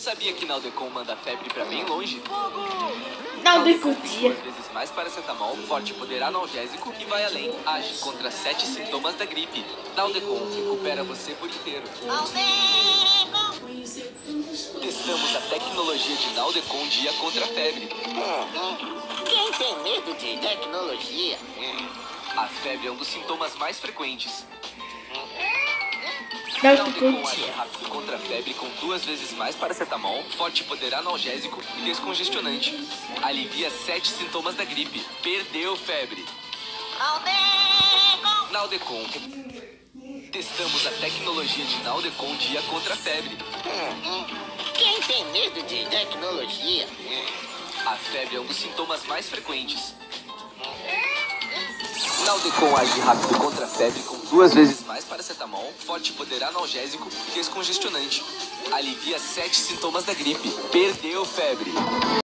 Sabia que Naldecon manda febre pra bem longe? Naldecon discutia. duas vezes mais paracetamol, forte poder analgésico e vai além. Age contra sete sintomas da gripe. Naldecon recupera você por inteiro. Testamos a tecnologia de Naldecon dia contra a febre. Quem tem medo de tecnologia? A febre é um dos sintomas mais frequentes. Não Naldecon age discutia. rápido contra a febre com duas vezes mais paracetamol, forte poder analgésico e descongestionante. Alivia sete sintomas da gripe. Perdeu febre. Naldecon. Testamos a tecnologia de Naldecon dia contra a febre. Quem tem medo de tecnologia? A febre é um dos sintomas mais frequentes. Naldecon age rápido contra a febre com duas vezes mais paracetamol, forte poder analgésico e descongestionante. Alivia sete sintomas da gripe. Perdeu febre.